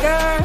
girl.